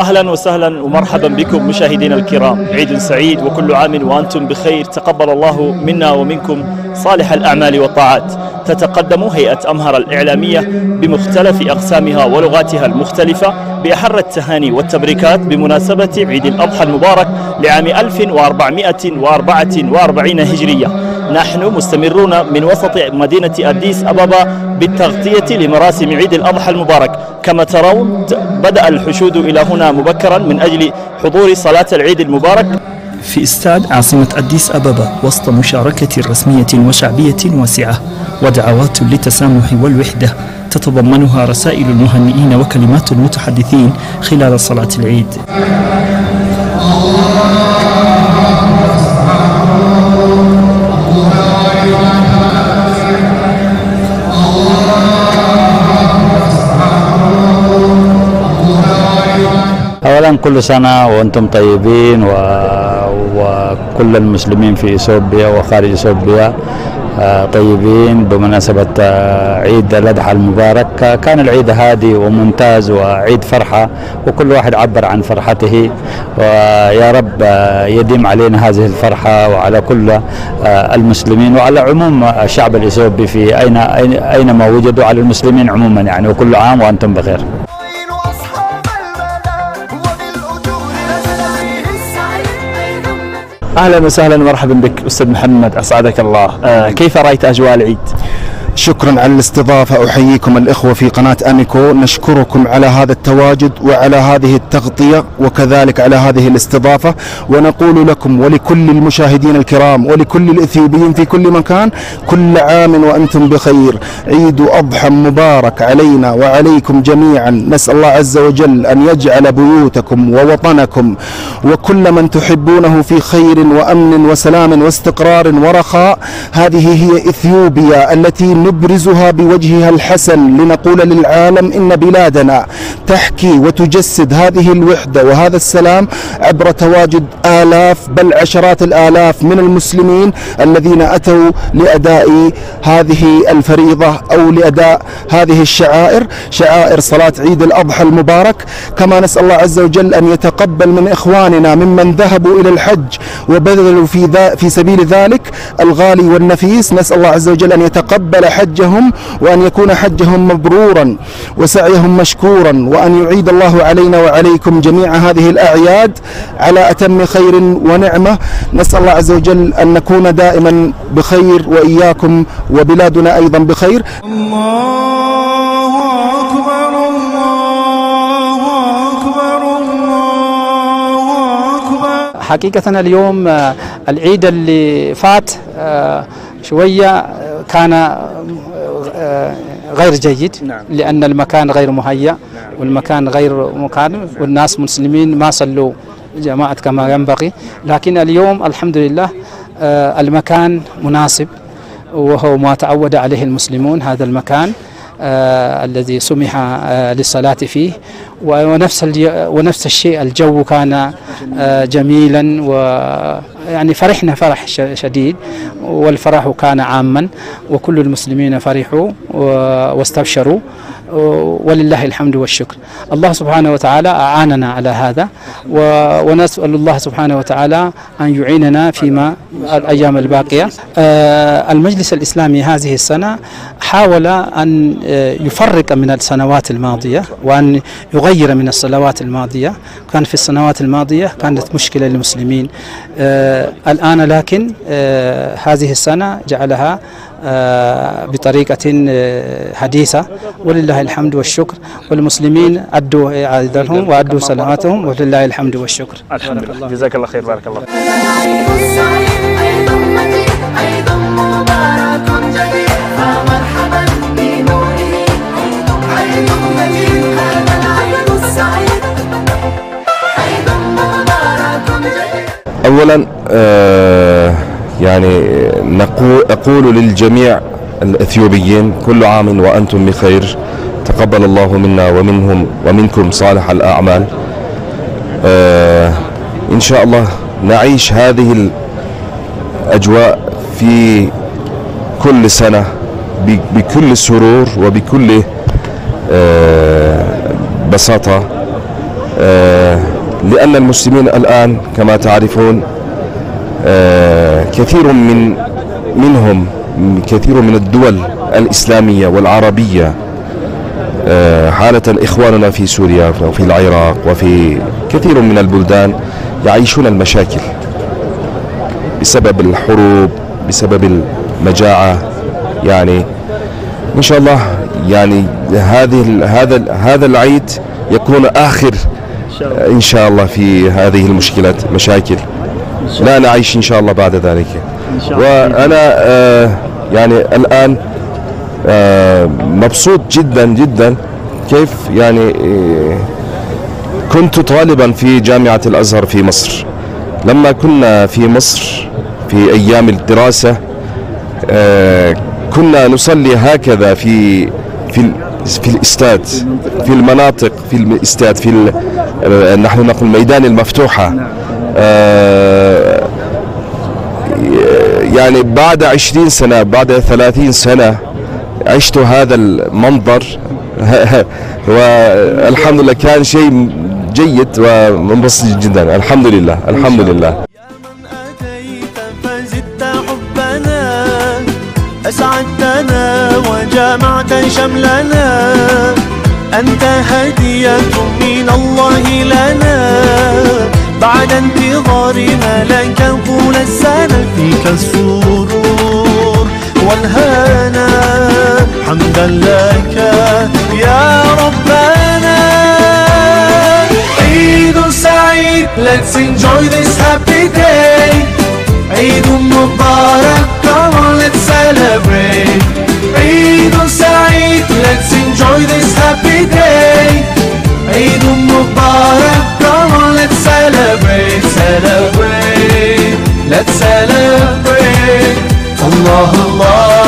أهلا وسهلا ومرحبا بكم مشاهدينا الكرام. عيد سعيد وكل عام وأنتم بخير. تقبل الله منا ومنكم صالح الأعمال والطاعات. تتقدم هيئة أمهر الإعلامية بمختلف أقسامها ولغاتها المختلفة بأحر التهاني والتبريكات بمناسبة عيد الأضحى المبارك لعام 1444 هجرية. نحن مستمرون من وسط مدينة أديس أبابا بالتغطية لمراسم عيد الأضحى المبارك. كما ترون بدأ الحشود إلى هنا مبكرا من أجل حضور صلاة العيد المبارك. في استاد عاصمة أديس أبابا وسط مشاركة رسمية وشعبية واسعة ودعوات للتسامح والوحدة تتضمنها رسائل المهنئين وكلمات المتحدثين خلال صلاة العيد. اولا كل سنة وأنتم طيبين و... وكل المسلمين في إثيوبيا وخارج إثيوبيا آه، طيبين. بمناسبة آه، عيد الأضحى المبارك آه، كان العيد هادي وممتاز وعيد فرحة وكل واحد عبر عن فرحته. ويا رب يديم علينا هذه الفرحة وعلى كل المسلمين. وعلى عموم الشعب الإثيوبي في أين- أينما وجدوا على المسلمين عموما يعني وكل عام وأنتم بخير. أهلا وسهلا ومرحبا بك أستاذ محمد أسعدك الله آه كيف رأيت أجواء العيد؟ شكرا على الاستضافة. أحييكم الإخوة في قناة أميكو. نشكركم على هذا التواجد وعلى هذه التغطية وكذلك على هذه الاستضافة. ونقول لكم ولكل المشاهدين الكرام ولكل الإثيوبيين في كل مكان كل عام وأنتم بخير. عيد أضحى مبارك علينا وعليكم جميعا. نسأل الله عز وجل أن يجعل بيوتكم ووطنكم وكل من تحبونه في خير وأمن وسلام واستقرار ورخاء. هذه هي إثيوبيا التي نبرزها بوجهها الحسن لنقول للعالم إن بلادنا تحكي وتجسد هذه الوحدة وهذا السلام عبر تواجد آلاف بل عشرات الآلاف من المسلمين الذين أتوا لأداء هذه الفريضة أو لأداء هذه الشعائر شعائر صلاة عيد الأضحى المبارك. كما نسأل الله عز وجل أن يتقبل من إخواننا ممن ذهبوا إلى الحج وبذلوا في, ذا في سبيل ذلك الغالي والنفيس. نسأل الله عز وجل أن يتقبل حجهم وأن يكون حجهم مبرورا وسعيهم مشكورا وأن يعيد الله علينا وعليكم جميع هذه الأعياد على أتم خير ونعمة. نسأل الله عز وجل أن نكون دائما بخير وإياكم وبلادنا أيضا بخير. الله أكبر الله أكبر الله أكبر. حقيقة اليوم آه، العيد اللي فات آه، شوية آه، كان غير جيد نعم. لأن المكان غير مهيأ والمكان غير مكان والناس مسلمين ما صلوا جماعة كما ينبغي. لكن اليوم الحمد لله آه، المكان مناسب وهو ما تعود عليه المسلمون هذا المكان. الذي سمح آه للصلاة فيه. ونفس ونفس الشيء الجو كان آه جميلا ويعني فرحنا فرح شديد. والفرح كان عاما وكل المسلمين فرحوا و- واستبشروا. ولله الحمد والشكر. الله سبحانه وتعالى أعاننا على هذا ونسأل الله سبحانه وتعالى أن يعيننا فيما الأيام الباقية. آه، المجلس الإسلامي هذه السنة حاول أن آه، يفرق من السنوات الماضية وأن يغير من السنوات الماضية. كان في السنوات الماضية كانت مشكلة للمسلمين. آه، الآن لكن هذه السنة جعلها بطريقة آه، حديثة. ولله الحمد والشكر. والمسلمين أدوا عيدهم وأدوا صلواتهم ولله الحمد والشكر. الحمد لله. جزاك الله خير بارك الله اولا آه، يعني نقول أقول للجميع الأثيوبيين كل عام وأنتم بخير. تقبل الله منا ومنهم ومنكم صالح الأعمال. آه، إن شاء الله نعيش هذه الأجواء في كل سنة ب- بكل سرور وبكل آه، بساطة. آه، لأن المسلمين الآن كما تعرفون كثير من منهم كثير من الدول الإسلامية والعربية آه، حالة إخواننا في سوريا وفي العراق وفي كثير من البلدان يعيشون المشاكل بسبب الحروب بسبب المجاعة. يعني إن شاء الله يعني هذه هذا هذا العيد يكون آخر إن شاء الله في هذه المشكلات مشاكل. لا نعيش إن شاء الله بعد ذلك. وأنا آه يعني الآن آه مبسوط جدا جدا كيف يعني آه كنت طالبا في جامعة الأزهر في مصر. لما كنا في مصر في أيام الدراسة آه كنا نصلي هكذا في في في الإستاد في المناطق في الإستاد في نحن نقول الميدان المفتوحة. آه، يعني بعد عشرين سنة بعد ثلاثين سنة عشت هذا المنظر. والحمد لله كان شيء جيد ومنبسط جدا. الحمد لله الحمد لله. أسعدتنا وجمعت شملنا. أنت هدية من الله لنا. بعد انتظارنا لك طول السنة فيك السرور والهنا حمدا لك يا ربنا. عيد سعيد Let's enjoy this happy day. عيد مبارك Come on let's celebrate. عيد سعيد Let's enjoy this happy day. Eid Mubarak, come on, let's celebrate, celebrate, let's celebrate. Allah, Allah.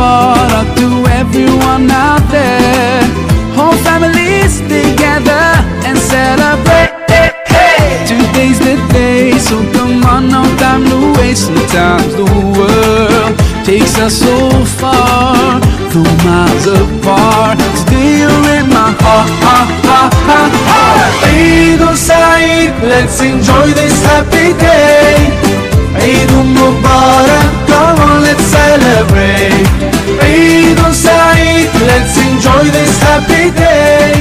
what I everyone out there Whole families together and celebrate hey, hey. Today's the day, so come on, no time to waste Sometimes the world takes us so far Through miles apart, today you're in my heart, heart, heart, heart, heart. Eid al Saeed, let's enjoy this happy day Eid Mubarak, come on, celebrate. عيد سعيد Let's enjoy this happy day.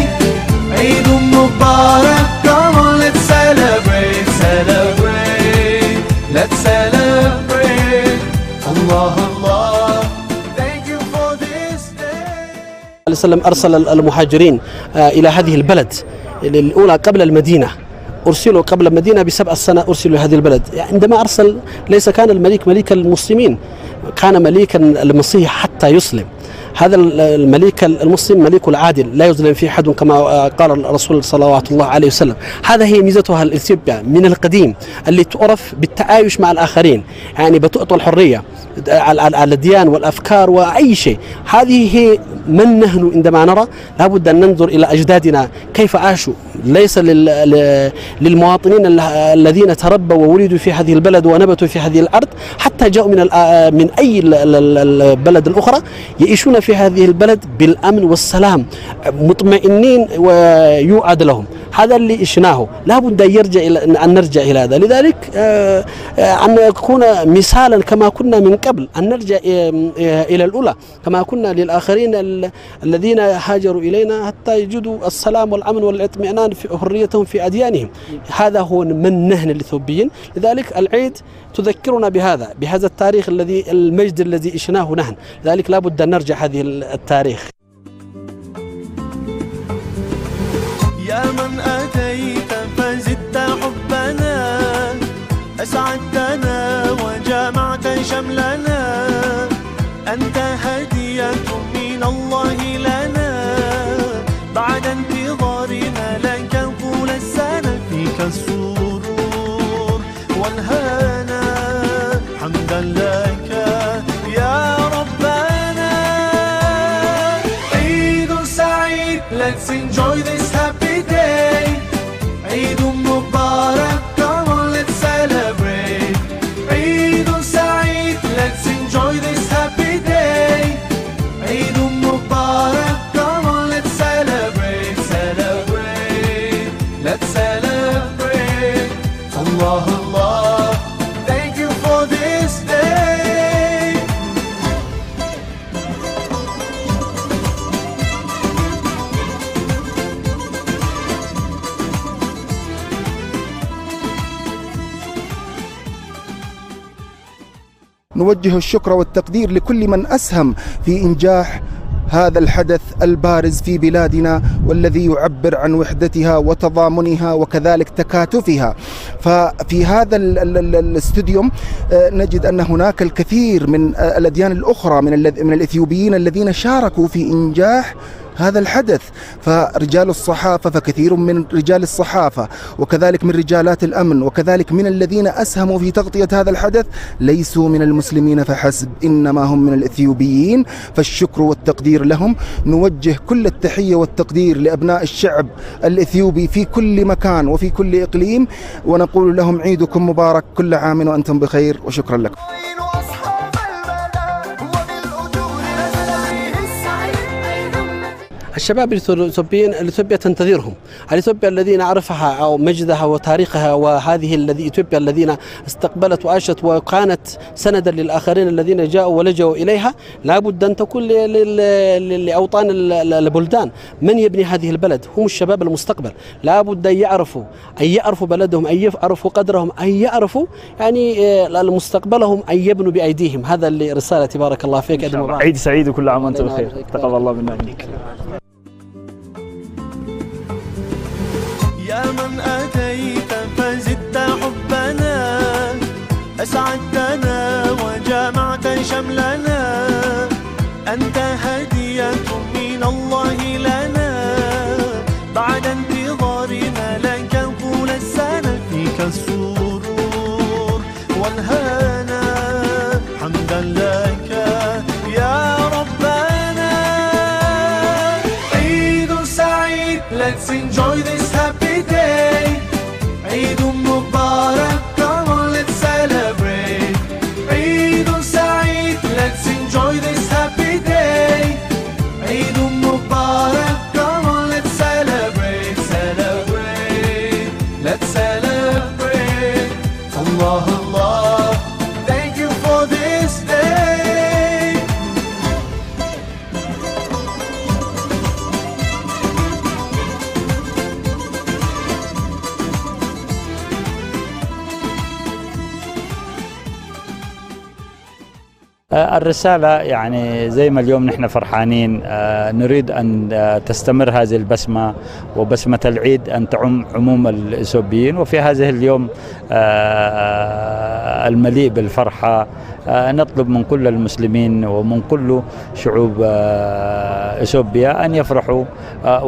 عيد مبارك Come on let's celebrate Celebrate. Let's celebrate. Allah Allah. Thank you for this day. وسلم أرسل المهاجرين آه، إلى هذه البلد الأولى قبل المدينة. أرسلوا قبل مدينة بسبع سنة أرسلوا هذه البلد. عندما أرسل ليس كان الملك ملك المسلمين. كان مليكا المسيح حتى يسلم. هذا الملك المسلم ملك العادل لا يظلم فيه أحد كما قال الرسول صلوات الله عليه وسلم. هذا هي ميزتها الاثيوبيا من القديم اللي تعرف بالتعايش مع الآخرين. يعني بتعطى الحرية الأديان والأفكار وأي شيء. هذه هي من نحن عندما نرى لابد أن ننظر إلى أجدادنا. كيف عاشوا؟ ليس للمواطنين ال- الذين تربوا وولدوا في هذه البلد ونبتوا في هذه الأرض حتى جاءوا من الآ- من أي ال- ال- ال- البلد الأخرى يعيشون في هذه البلد بالأمن والسلام مطمئنين ويوعد لهم. هذا اللي إشناه لابد أن يرجع إلى أن نرجع إلى هذا. لذلك آه، آه، أن نكون مثالا كما كنا من قبل. أن نرجع آه، آه، إلى الأولى. كما كنا للآخرين ال- الذين هاجروا إلينا حتى يجدوا السلام والأمن والإطمئنان في حريتهم في أديانهم. هذا هو من نحن الإثيوبيين. لذلك العيد تذكرنا بهذا بهذا التاريخ الذي المجد الذي إشناه نحن. لذلك لابد أن نرجع هذه التاريخ. شملنا نوجه الشكر والتقدير لكل من أسهم في إنجاح هذا الحدث البارز في بلادنا والذي يعبر عن وحدتها وتضامنها وكذلك تكاتفها. ففي هذا ال- ال- ال- الاستوديوم آه، نجد أن هناك الكثير من آه، الأديان الأخرى من من الإثيوبيين الذين شاركوا في إنجاح هذا الحدث. فرجال الصحافة فكثير من رجال الصحافة وكذلك من رجالات الأمن وكذلك من الذين أسهموا في تغطية هذا الحدث ليسوا من المسلمين فحسب إنما هم من الإثيوبيين. فالشكر والتقدير لهم. نوجه كل التحية والتقدير لأبناء الشعب الإثيوبي في كل مكان وفي كل إقليم. ونقول لهم عيدكم مبارك كل عام وأنتم بخير وشكرا لكم. الشباب الإثيوبيين الإثيوبيا تنتظرهم. الإثيوبيا الذين عرفها أو مجدها وتاريخها وهذه الذي إثيوبيا الذين استقبلت وعاشت وكانت سندا للآخرين الذين جاءوا ولجوا إليها لابد أن تكون ل- ل- ل- لأوطان ال- ال- البلدان. من يبني هذه البلد؟ هم الشباب المستقبل. لابد أن يعرفوا أن يعرفوا بلدهم أن يعرفوا قدرهم أن يعرفوا يعني آه، مستقبلهم أن يبنوا بأيديهم. هذا اللي رسالة بارك الله فيك عيد سعيد وكل عام وأنتم بخير. تقبل الله منا. منك من أتيت فزدت حبنا أسعدتنا وجمعت شملنا. الرسالة يعني زي ما اليوم نحن فرحانين آه، نريد أن آه، تستمر هذه البسمة وبسمة العيد أن تعم عموم الإثيوبيين. وفي هذه اليوم آه، المليء بالفرحة آه، نطلب من كل المسلمين ومن كل شعوب آه، إثيوبيا أن يفرحوا آه،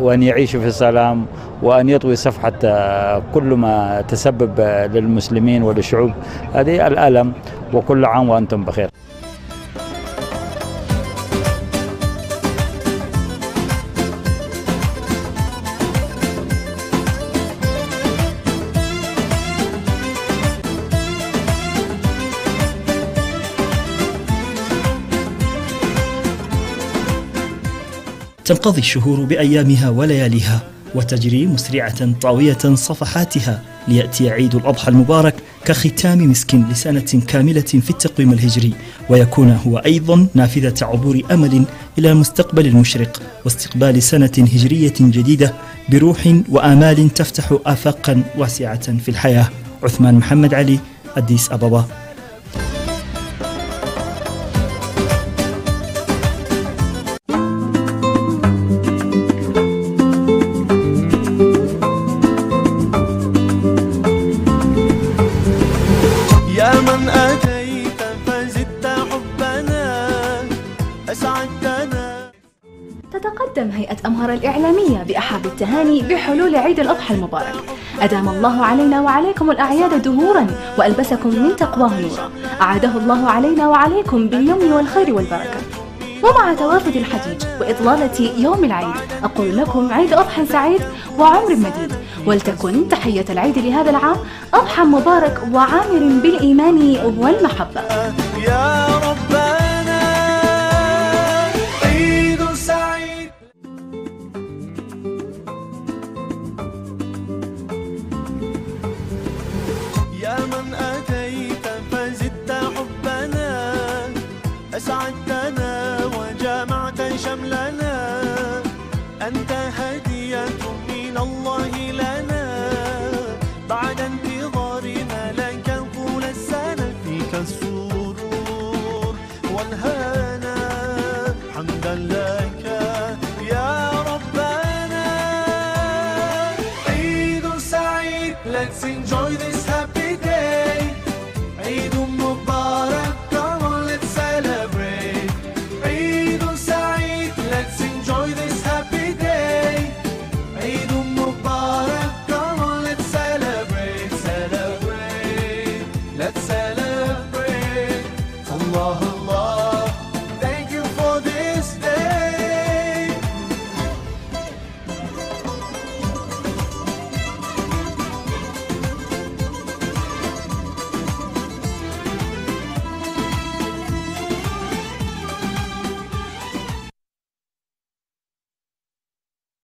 وأن يعيشوا في سلام وأن يطوي صفحة آه، كل ما تسبب آه، للمسلمين وللشعوب هذه الألم وكل عام وأنتم بخير. تنقضي الشهور بأيامها ولياليها. وتجري مسرعة طاوية صفحاتها ليأتي عيد الأضحى المبارك كختام مسك لسنة كاملة في التقويم الهجري ويكون هو أيضا نافذة عبور أمل إلى المستقبل المشرق واستقبال سنة هجرية جديدة بروح وآمال تفتح آفاقا واسعة في الحياة. عثمان محمد علي أديس أبابا. بأحب التهاني بحلول عيد الأضحى المبارك. أدام الله علينا وعليكم الأعياد دهورا وألبسكم من تقواه نورا. أعاده الله علينا وعليكم باليمن والخير والبركة. ومع توافد الحجيج وإطلالة يوم العيد أقول لكم عيد أضحى سعيد وعمر مديد. ولتكن تحية العيد لهذا العام أضحى مبارك وعامر بالإيمان والمحبة.